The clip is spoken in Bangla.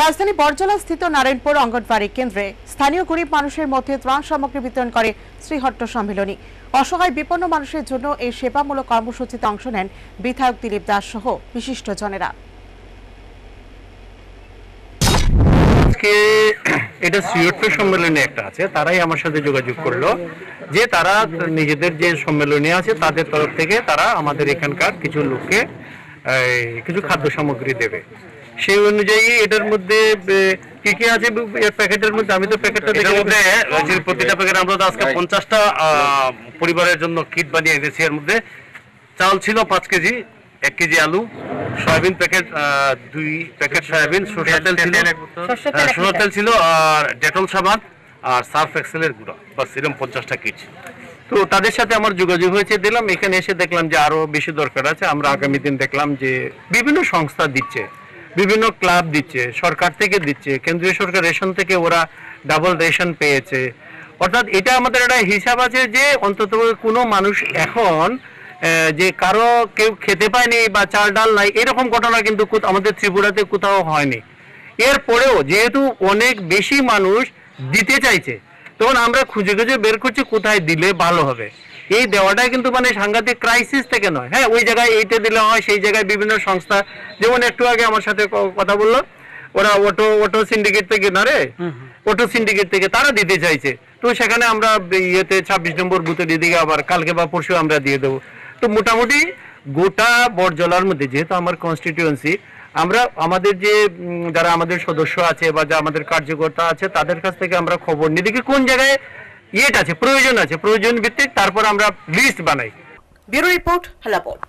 রাজধানী বরজলা স্থিত নারায়ণপুর অঙ্গনবাড়ি কেন্দ্রে স্থানীয় গরিব মানুষের মধ্যে ত্রাণ সামগ্রী বিতরণ করে শ্রীহট্ট সম্মেলনী। অসহায় বিপন্ন মানুষের জন্য এই সেবামূলক কর্মসূচিতে অংশ নেন বিধায়ক দিলীপ দাস সহ বিশিষ্টজনেরা। আজকে এটা সিওটো সম্মেলনে একটা আছে, তারাই আমার সাথে যোগাযোগ করল যে তারা নিজেদের যে সম্মেলনে আছে তাদের তরফ থেকে তারা আমাদের এখানকার কিছু লোককে কিছু খাদ্য সামগ্রী দেবে। সেই অনুযায়ী এটার মধ্যে কি কি আছে এর প্যাকেটের মধ্যে? আমি তো প্যাকেটটা দেখে মধ্যে প্রতিটা প্যাকেট আমরা তো আজকে পঞ্চাশটা আহ, পরিবারের জন্য কিট বানিয়ে এনেছি এর মধ্যে। চাল ছিল পাঁচ কেজি এক কেজি আলু সয়াবিন প্যাকেট দুই প্যাকেট সয়াবিন সরষের তেল ছিল। সরষের তেল হ্যাঁ, সরষের তেল ছিল আর ডেটল সাবান আর সার্ফ এক্সেলের গুঁড়া। বাস এরকম পঞ্চাশটা কিট তো তাদের সাথে আমার যোগাযোগ হয়েছে দিলাম। এখানে এসে দেখলাম যে আরও বেশি দরকার আছে। আমরা আগামী দিন দেখলাম যে বিভিন্ন সংস্থা দিচ্ছে। বিভিন্ন ক্লাব দিচ্ছে, সরকার থেকে দিচ্ছে, কেন্দ্রীয় সরকার রেশন থেকে ওরা ডাবল রেশন পেয়েছে। অর্থাৎ এটা আমাদের একটা হিসাব আছে যে অন্তত কোনো মানুষ এখন যে কারও কেউ খেতে পায়নি বা চাল ডাল নাই, এরকম ঘটনা কিন্তু আমাদের ত্রিপুরাতে কোথাও হয়নি। এরপরেও যেহেতু অনেক বেশি মানুষ দিতে চাইছে, তখন আমরা খুঁজে খুঁজে বের করছি কোথায় দিলে ভালো হবে। এই দেওয়াটাই কিন্তু মানে সাংঘাতিক ক্রাইসিস থেকে নয়। হ্যাঁ ওই জায়গায় এইটা দিলে হয় সেই জায়গায় বিভিন্ন সংস্থা যেমন একটু আগে আমার সাথে কথা বলল ওরা অটো অটো সিন্ডিকেট থেকে না রে? অটো সিন্ডিকেট থেকে তারা দিতে চাইছে। তো সেখানে আমরা ইয়েতে ছাব্বিশ নম্বর বুথের এদিকে আবার কালকে বা পরশু আমরা দিয়ে দেবো। তো মোটামুটি গোটা বটজলার মধ্যে যেহেতু আমার কনস্টিটিউয়েন্সি আমরা আমাদের যে যারা আমাদের সদস্য আছে বা যা আমাদের কার্যকর্তা আছে তাদের কাছ থেকে আমরা খবর নিই। দেখি কোন জায়গায় ইয়েট আছে প্রয়োজন আছে প্রয়োজন ভিত্তিক তারপর আমরা লিস্ট বানাই। Bureau report হেলাপোর্ট